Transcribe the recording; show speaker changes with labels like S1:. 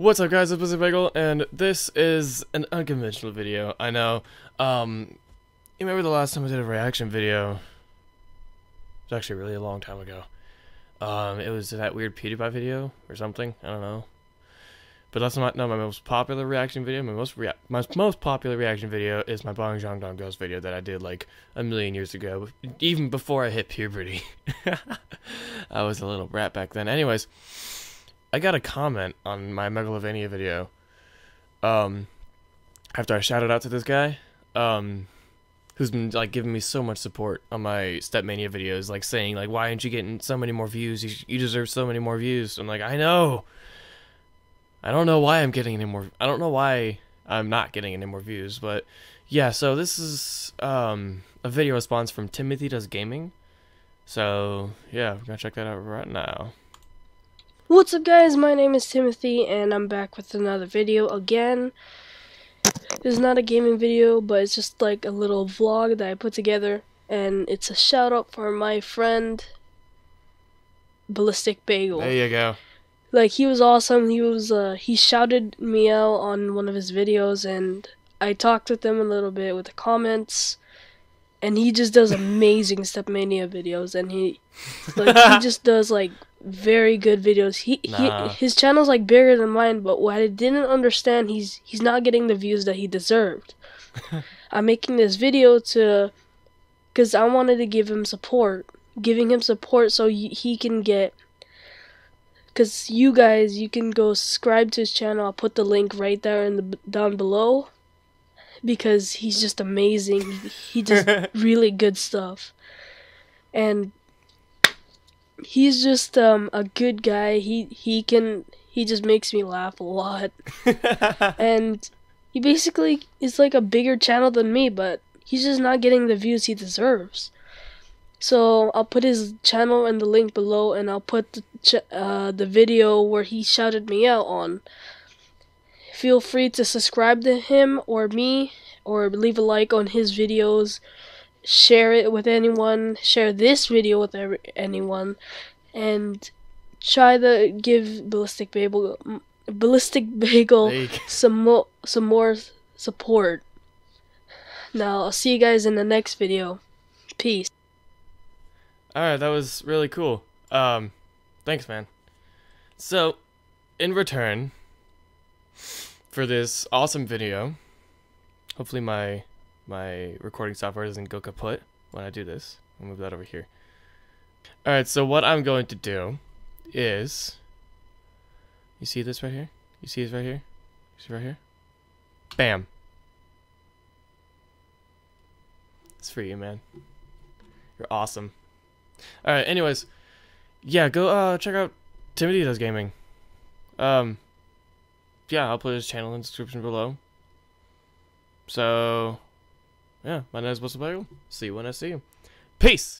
S1: What's up guys, it's Blizzard Bagel, and this is an unconventional video, I know. Um, you remember the last time I did a reaction video? It was actually really a long time ago. Um, it was that weird PewDiePie video, or something, I don't know. But that's not, not my most popular reaction video, my most rea my most popular reaction video is my Bong Joon Dong Ghost video that I did like a million years ago, even before I hit puberty. I was a little brat back then. Anyways, I got a comment on my Megalovania video. Um, after I shouted out to this guy, um, who's been like giving me so much support on my Stepmania videos, like saying like, "Why aren't you getting so many more views? You, you deserve so many more views." I'm like, I know. I don't know why I'm getting any more. I don't know why I'm not getting any more views, but yeah. So this is um a video response from Timothy Does Gaming. So yeah, we're gonna check that out right now.
S2: What's up guys, my name is Timothy and I'm back with another video again. This is not a gaming video, but it's just like a little vlog that I put together and it's a shout out for my friend Ballistic Bagel.
S1: There you go.
S2: Like he was awesome. He was uh he shouted me out on one of his videos and I talked with him a little bit with the comments and he just does amazing Stepmania videos and he like he just does like very good videos. He,
S1: Nah.
S2: he his channel's like bigger than mine, but what I didn't understand, he's he's not getting the views that he deserved. I'm making this video to cuz I wanted to give him support, giving him support so y- he can get cuz you guys, you can go subscribe to his channel. I'll put the link right there in the down below because he's just amazing. He, he does really good stuff. And he's just um a good guy. He he can he just makes me laugh a lot. and he basically is like a bigger channel than me, but he's just not getting the views he deserves. So I'll put his channel in the link below, and I'll put the ch- uh, the video where he shouted me out on. Feel free to subscribe to him or me, or leave a like on his videos. Share it with anyone. Share this video with every, anyone, and try to give Ballistic Bagel Ballistic Bagel
S1: There you go.
S2: some more some more support. Now I'll see you guys in the next video. Peace.
S1: All right, that was really cool. Um, thanks, man. So, in return for this awesome video, hopefully my my recording software doesn't go kaput when I do this. I'll move that over here. All right, so what I'm going to do is, you see this right here? You see this right here? You see right here? Bam. It's for you, man. You're awesome. All right. Anyways, yeah, go uh check out Timothy Does Gaming. Um, yeah, I'll put his channel in the description below. So, yeah, my name is Whistle See you when I see you. Peace.